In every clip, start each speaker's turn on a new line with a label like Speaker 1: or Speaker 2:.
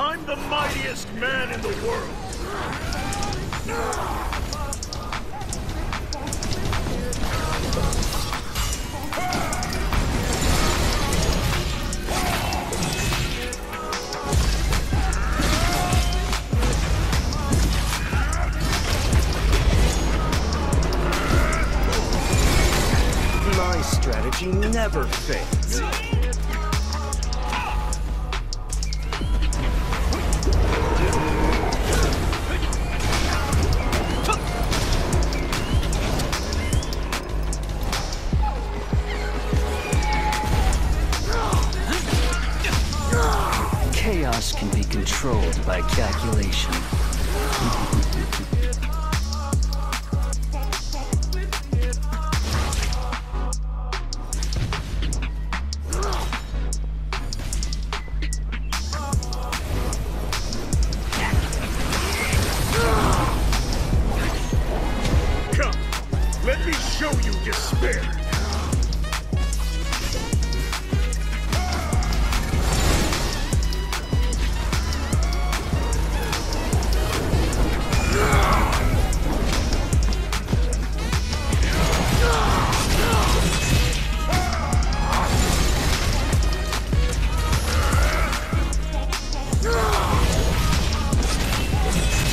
Speaker 1: I'm the mightiest man in the world!
Speaker 2: My strategy never fails.
Speaker 1: Despair!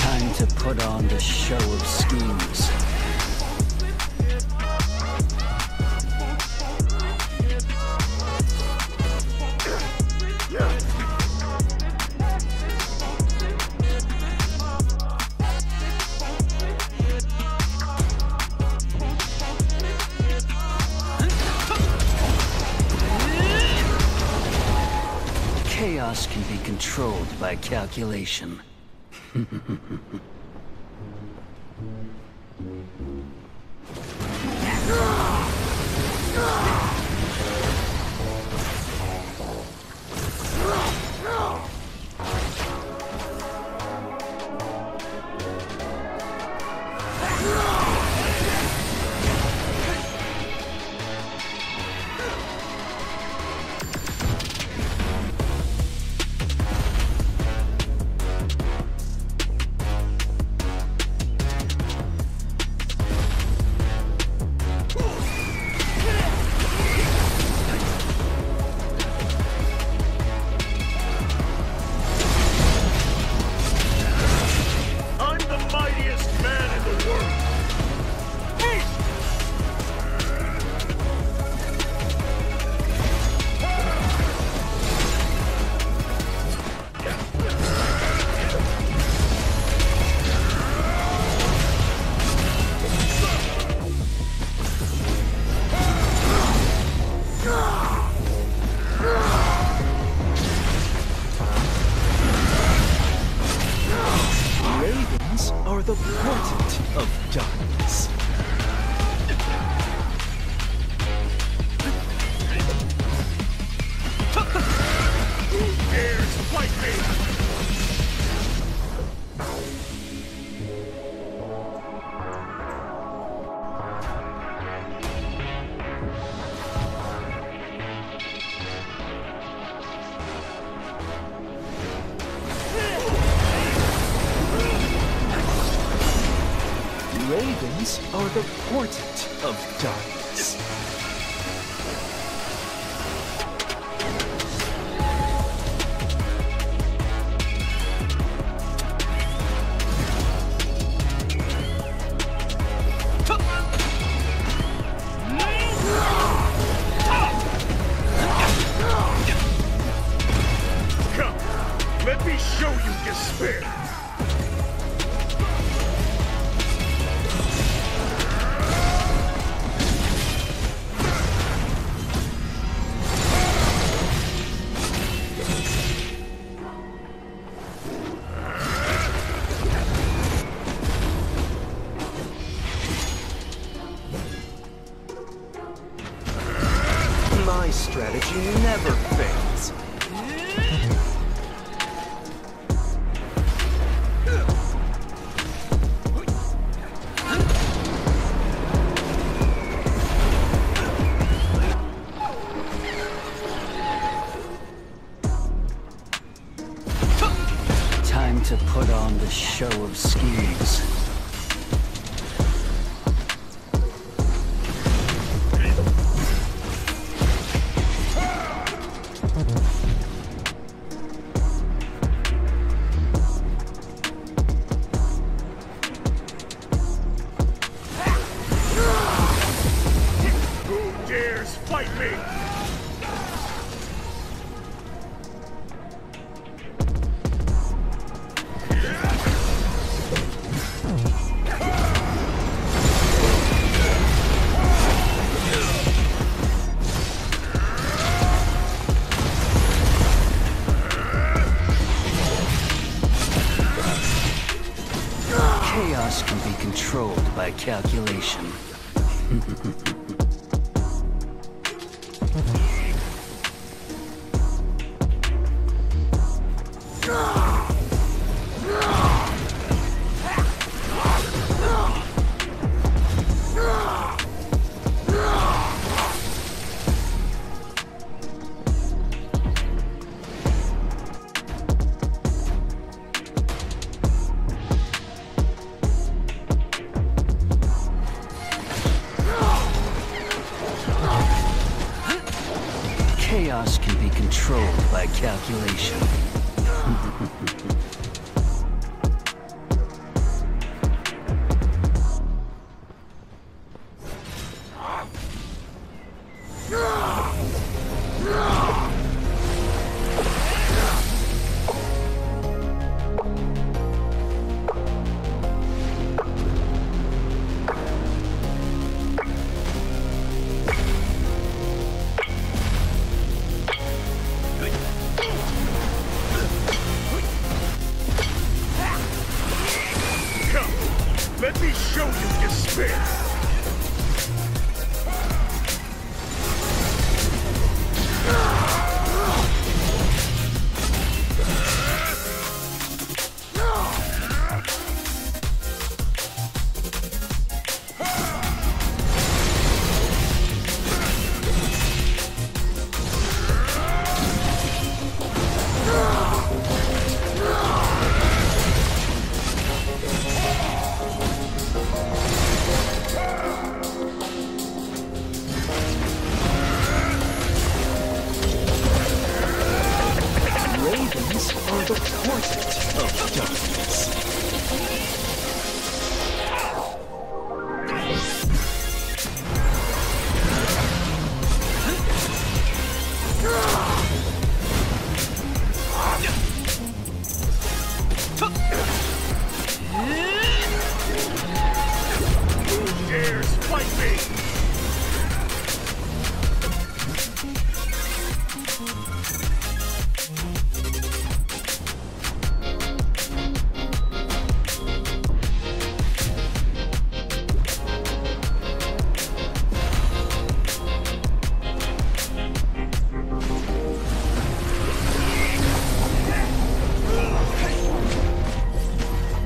Speaker 3: Time to put on the show of schemes. Controlled by calculation.
Speaker 2: Are the portent of darkness.
Speaker 1: Let me show you despair. Fight me?
Speaker 3: Chaos can be controlled by calculation. Bye-bye. Chaos can be controlled by calculation.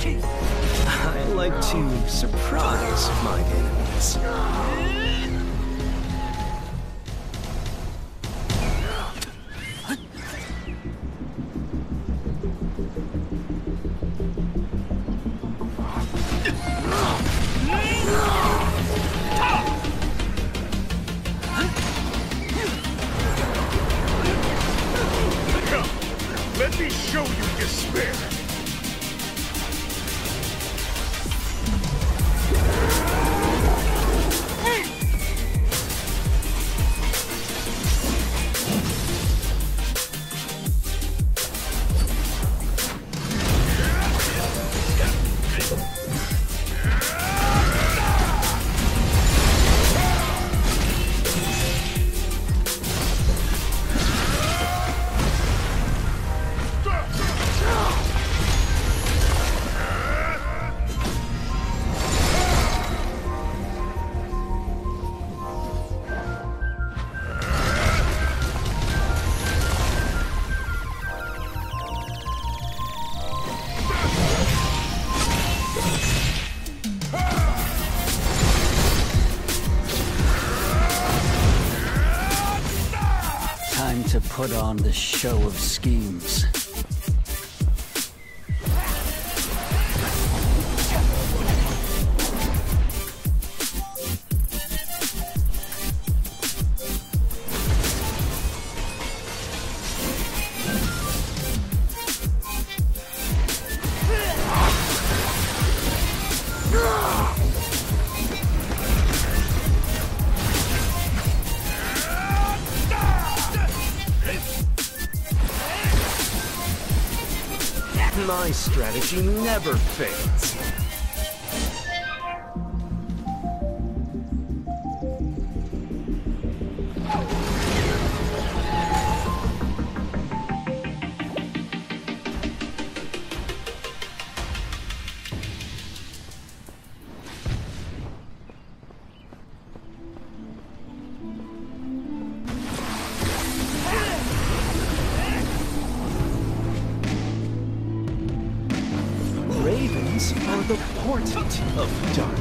Speaker 2: I like to surprise my enemies.
Speaker 3: Put on the show of schemes.
Speaker 2: Strategy never fails. The portent of darkness.
Speaker 3: Time to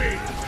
Speaker 3: me!